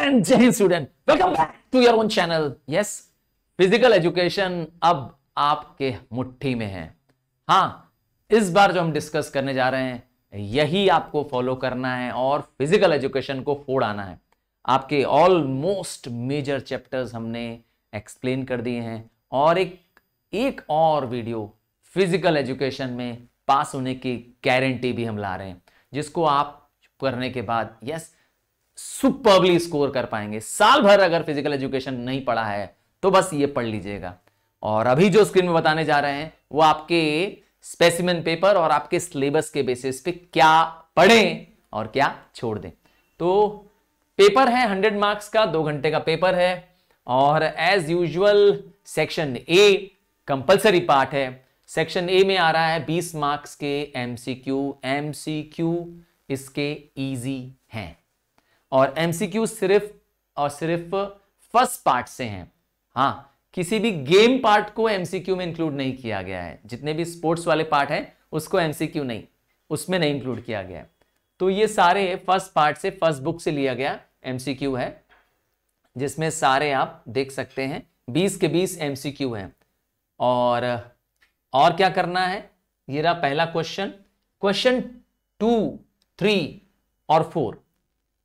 And जय student welcome back to your own channel yes physical education अब आपके मुट्ठी में है। हाँ इस बार जो हम डिस्कस करने जा रहे हैं, यही आपको फॉलो करना है और फ़िज़िकल एजुकेशन को फोड़ आना है। आपके ऑलमोस्ट मेजर चैप्टर्स हमने एक्सप्लेन कर दिए हैं और एक एक और वीडियो फ़िज़िकल एजुकेशन में पास होने की गारंटी भी हम ला रहे हैं, जिसको आप करने के बाद यस सुपरबली स्कोर कर पाएँगे। साल भर अगर फ़िज़िकल एजुकेशन नहीं पढ़ा है तो बस ये पढ़ लीजिएगा। और अभी जो स्क्रीन में बताने जा रहे हैं, वो आपके स्पेसिमेन पेपर और आपके सिलेबस के बेसिस पे क्या पढ़ें और क्या छोड़ दें। तो पेपर है हंड्रेड मार्क्स का, दो घंटे का पेपर है और as usual section A compulsory part है। सेक्शन ए में आ रहा है 20 मार्क्स के एमसीक्यू एमसीक्यू इसके इजी हैं। और एमसीक्यू सिर्फ़ और सिर्फ़ फ़र्स्ट पार्ट से हैं। हाँ किसी भी गेम पार्ट को एमसीक्यू में इंक्लूड नहीं किया गया है। जितने भी स्पोर्ट्स वाले पार्ट हैं, उसको एमसीक्यू नहीं, उसमें नहीं इंक्लूड किया गया है। तो ये सारे फ़र्स्ट पार्ट से फ़र्स्ट बुक से लिया गया एमसीक्यू है, जिसमें सारे आप देख सकते हैं। 20 के 20 एमसीक्यू हैं। और और क्या करना है? ये रहा पहला क्वेश्चन क्वेश्चन टू थ्री और फोर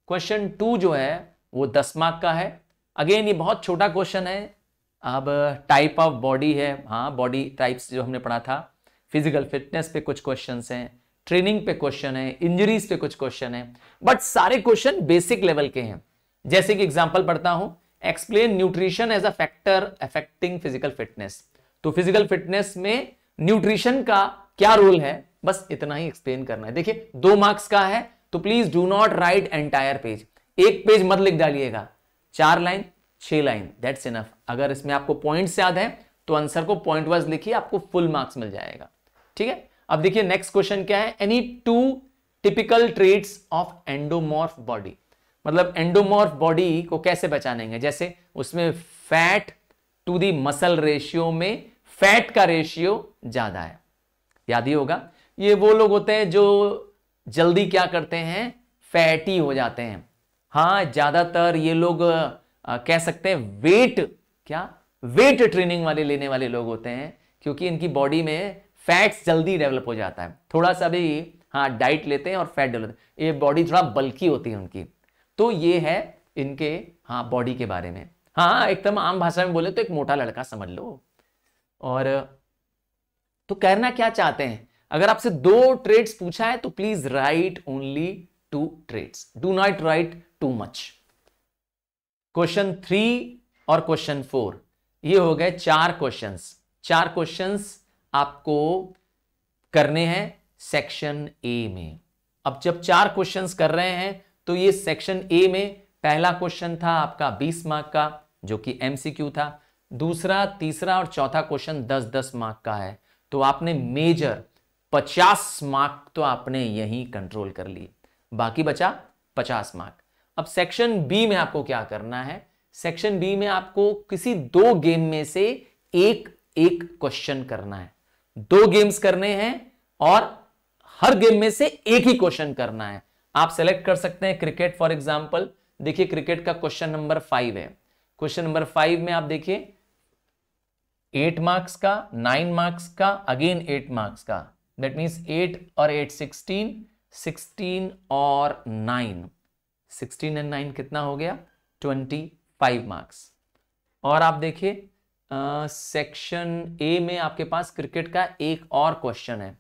क्वेश्चन टू जो है, वो दस मार्क का है। अगेन ये बहुत छोटा क्वेश्चन है। अब टाइप ऑफ़ बॉडी है। हाँ बॉडी टाइप्स जो हमने पढ़ा था। फ़िज़िकल फिटनेस पे कुछ क्वेश्चन हैं। ट्रेनिंग पे क्वेश्चन है। इंजरीज पे कुछ क्वेश्चन है। बट सारे क्वेश्चन बेसिक लेवल के हैं। जैसे कि एग्ज़ाम्पल पढ़ता हूँ। Explain nutrition as a factor affecting physical fitness तो फ़िज़िकल फिटनेस में न्यूट्रिशन का क्या रोल है? बस इतना ही एक्सप्लेन करना है। देखिए, दो मार्क्स का है। तो please do not write entire page एक पेज मत लिख डालिएगा। चार लाइन छह लाइन दैट्स इनफ अगर इसमें आपको पॉइंट्स याद है तो आंसर को पॉइंट वाइज लिखिए, आपको फुल मार्क्स मिल जाएगा। ठीक है? अब देखिए नेक्स्ट क्वेश्चन क्या है? Any two typical traits of endomorph body मतलब एंडोमॉर्फ बॉडी को कैसे पहचानेंगे जैसे उसमें fat to the muscle ratio में फैट का रेशियो ज़्यादा है। याद ही होगा। ये वो लोग होते हैं जो जल्दी क्या करते हैं? फैटी हो जाते हैं। हाँ ज़्यादातर ये लोग आ, कह सकते हैं वेट क्या? वेट ट्रेनिंग वाले लेने वाले लोग होते हैं क्योंकि इनकी बॉडी में फैट्स जल्दी डेवलप हो जाता है। थोड़ा सा भी हाँ डाइट लेते हैं और फैट डेवलप ये बॉडी थोड़ा बल्कि होती है उनकी। तो ये है इनके हाँ बॉडी के बारे में। हाँ एकदम आम भाषा में बोले तो एक मोटा लड़का समझ लो। और तो कहना क्या चाहते हैं? अगर आपसे दो ट्रेड्स पूछा है तो please write only two traits do not write too much question three और क्वेश्चन फोर ये हो गए चार क्वेश्चंस चार क्वेश्चंस आपको करने हैं सेक्शन ए में. अब जब चार क्वेश्चंस कर रहे हैं तो ये सेक्शन ए में पहला क्वेश्चन था आपका 20 मार्क का, जो कि एमसीक्यू था. दूसरा, तीसरा और चौथा क्वेश्चन 10 10 मार्क का है. तो आपने मेजर 50 मार्क तो आपने यहीं कंट्रोल कर लिए। बाकी बचा 50 मार्क अब सेक्शन बी में आपको क्या करना है? सेक्शन बी में आपको किसी दो गेम में से एक एक क्वेश्चन करना है। दो गेम्स करने हैं और हर गेम में से एक ही क्वेश्चन करना है। आप सेलेक्ट कर सकते हैं क्रिकेट फॉर एग्ज़ाम्पल देखिए क्रिकेट का क्वेश्चन नंबर फाइव है। क्वेश्चन नंबर फाइव में आप देखिए एट मार्क्स का नाइन मार्क्स का अगेन एट मार्क्स का। दैट मीन्स एट और एट सिक्सटीन सिक्सटीन और नाइन सिक्सटीन एंड नाइन कितना हो गया? ट्वेंटी फाइव मार्क्स और आप देखिए सेक्शन ए में आपके पास क्रिकेट का एक और क्वेश्चन है।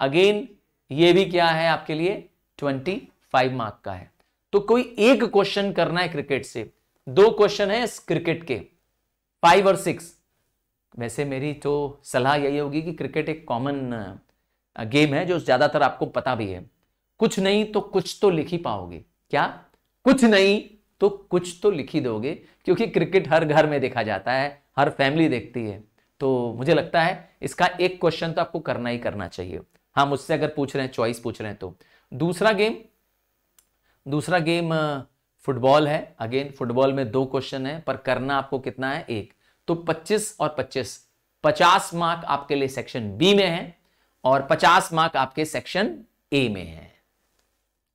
अगेन ये भी क्या है आपके लिए? ट्वेंटी फाइव मार्क का है। तो कोई एक क्वेश्चन करना है क्रिकेट से। दो क्वेश्चन है क्रिकेट के। फाइव और सिक्स वैसे मेरी तो सलाह यही होगी कि क्रिकेट एक कॉमन गेम है जो ज़्यादातर आपको पता भी है। कुछ नहीं तो कुछ तो लिख ही पाओगे। क्या? कुछ नहीं तो कुछ तो लिख ही दोगे, क्योंकि क्रिकेट हर घर में देखा जाता है, हर फैमिली देखती है। तो मुझे लगता है इसका एक क्वेश्चन तो आपको करना ही करना चाहिए। हाँ मुझसे अगर पूछ रहे हैं चॉइस पूछ रहे हैं तो। दूसरा गेम दूसरा गेम फुटबॉल है। अगेन फुटबॉल में दो क्वेश्चन है, पर करना आपको कितना है? एक। तो 25 और 25 50 मार्क आपके लिए सेक्शन बी में है। और 50 मार्क आपके सेक्शन ए में है।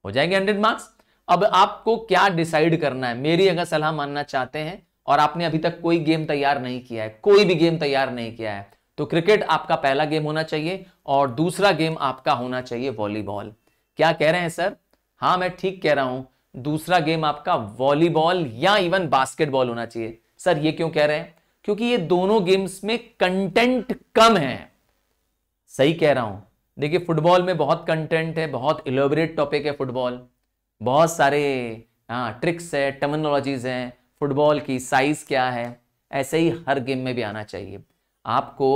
हो जाएँगे 100 मार्क्स अब आपको क्या डिसाइड करना है? मेरी अगर सलाह मानना चाहते हैं और आपने अभी तक कोई गेम तैयार नहीं किया है, कोई भी गेम तैयार नहीं किया है तो क्रिकेट आपका पहला गेम होना चाहिए और दूसरा गेम आपका होना चाहिए वॉलीबॉल क्या कह रहे हैं सर हाँ मैं ठीक कह रहा हूँ। दूसरा गेम आपका वॉलीबॉल या इवन बास्केटबॉल होना चाहिए। सर ये क्यों कह रहे हैं? क्योंकि ये दोनों गेम्स में कंटेंट कम है। सही कह रहा हूँ। देखिए फुटबॉल में बहुत कंटेंट है, बहुत इलेबरेट टॉपिक है फुटबॉल बहुत सारे हाँ ट्रिक्स है टर्मिनोलॉजीज हैं। फुटबॉल की साइज़ क्या है, ऐसे ही हर गेम में भी आना चाहिए। आपको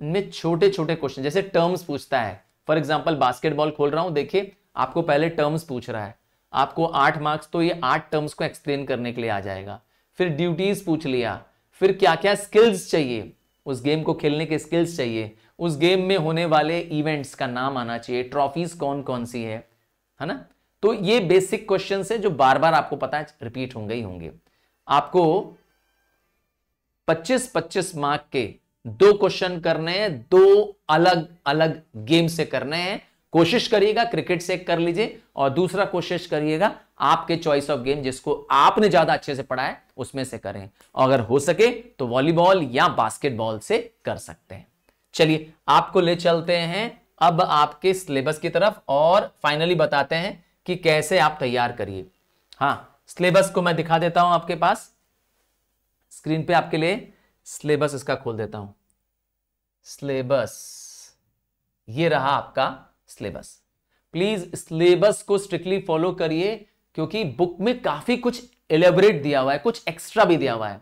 इनमें छोटे छोटे क्वेश्चन जैसे टर्म्स पूछता है। फॉर एग्ज़ाम्पल बास्केटबॉल खोल रहा हूँ, देखिए, आपको पहले टर्म्स पूछ रहा है। आपको आठ मार्क्स तो ये आठ टर्म्स को एक्सप्लेन करने के लिए आ जाएगा। फिर ड्यूटीज़ पूछ लिया। फिर क्या क्या स्किल्स चाहिए? उस गेम को खेलने के स्किल्स चाहिए। उस गेम में होने वाले इवेंट्स का नाम आना चाहिए। ट्रॉफीज कौन कौन सी है? है ना? तो ये बेसिक क्वेश्चन है जो बार बार आपको पता है रिपीट होंगे ही होंगे। आपको 25-25 मार्क के दो क्वेश्चन करने हैं, दो अलग अलग गेम से करने हैं कोशिश करिएगा, क्रिकेट से कर लीजिए। और दूसरा कोशिश करिएगा, आपके चॉइस ऑफ़ गेम जिसको आपने ज़्यादा अच्छे से पढ़ा है, उसमें से करें। और अगर हो सके तो वॉलीबॉल या बास्केटबॉल से कर सकते हैं। चलिए, आपको ले चलते हैं। अब आपके सिलेबस की तरफ़ और फाइनली बताते हैं कि कैसे आप तैयार करिए। हाँ सिलेबस को मैं दिखा देता हूँ आपके पास। स्क्रीन पे आपके लिए सिलेबस इसका खोल देता हूँ। सिलेबस ये रहा आपका सिलेबस। प्लीज़ सिलेबस को स्ट्रिक्टली फॉलो करिए, क्योंकि बुक में काफ़ी कुछ एलेबरेट दिया हुआ है, कुछ एक्स्ट्रा भी दिया हुआ है।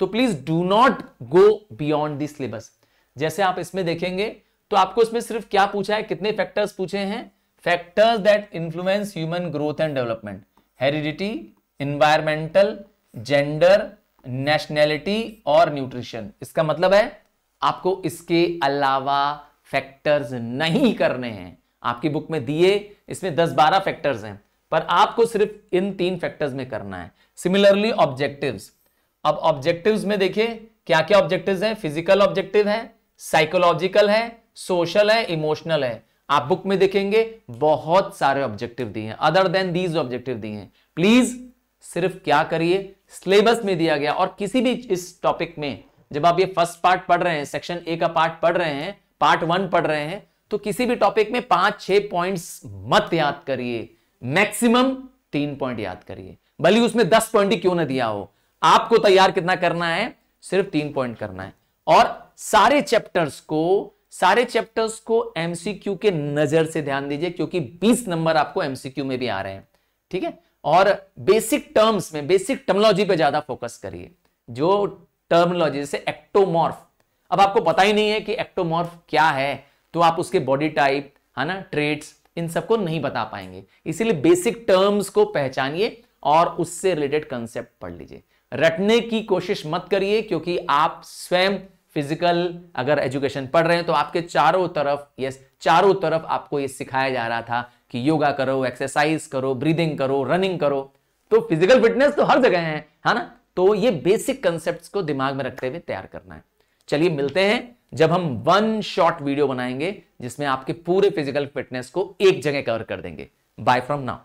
तो please do not go beyond the syllabus जैसे आप इसमें देखेंगे तो आपको इसमें सिर्फ़ क्या पूछा है, कितने फैक्टर्स पूछे हैं? Factors that influence human growth and development heredity environmental gender nationality और न्यूट्रिशन इसका मतलब है, आपको इसके अलावा फैक्टर्स नहीं करने हैं। आपकी बुक में दिए, इसमें 10-12 फैक्टर्स हैं। पर आपको सिर्फ़ इन तीन फैक्टर्स में करना है। सिमिलरली ऑब्जेक्टिव्स अब ऑब्जेक्टिव्स में देखिए क्या क्या ऑब्जेक्टिव्स हैं? फ़िज़िकल ऑब्जेक्टिव है साइकोलॉजिकल है सोशल है इमोशनल है। आप बुक में देखेंगे, बहुत सारे ऑब्जेक्टिव दिए हैं। अदर देन दीज ऑब्जेक्टिव दिए हैं। प्लीज़ सिर्फ़ क्या करिए? सिलेबस में दिया गया। और किसी भी इस टॉपिक में, जब आप ये फ़र्स्ट पार्ट पढ़ रहे हैं सेक्शन ए का पार्ट पढ़ रहे हैं पार्ट वन पढ़ रहे हैं तो किसी भी टॉपिक में पाँच, छह पॉइंट्स मत याद करिए। मैक्सिमम तीन पॉइंट याद करिए। भले उसमें दस पॉइंट ही क्यों ना दिया हो। आपको तैयार कितना करना है? सिर्फ़ तीन पॉइंट करना है। और सारे चैप्टर्स को, सारे चैप्टर्स को एमसीक्यू के नज़र से ध्यान दीजिए, क्योंकि 20 नंबर आपको एमसीक्यू में भी आ रहे हैं। ठीक है? और बेसिक टर्म्स में बेसिक टर्मोलॉजी पे ज़्यादा फोकस करिए। जो टर्मोलॉजी जैसे एक्टोमॉर्फ अब आपको पता ही नहीं है कि एक्टोमॉर्फ क्या है तो आप उसके बॉडी टाइप है ना ट्रेड्स इन सबको नहीं बता पाएँगे। इसीलिए बेसिक टर्म्स को पहचानिए और उससे रिलेटेड कंसेप्ट पढ़ लीजिए। रटने की कोशिश मत करिए, क्योंकि आप स्वयं फ़िज़िकल अगर एजुकेशन पढ़ रहे हैं तो आपके चारों तरफ़ यस चारों तरफ़ आपको ये सिखाया जा रहा था कि योगा करो एक्सरसाइज करो ब्रीदिंग करो रनिंग करो। तो फ़िज़िकल फिटनेस तो हर जगह है है ना? तो ये बेसिक कंसेप्ट को दिमाग में रखते हुए तैयार करना है। चलिए मिलते हैं जब हम वन शॉर्ट वीडियो बनाएँगे, जिसमें आपके पूरे फ़िज़िकल फिटनेस को एक जगह कवर कर देंगे। Bye from now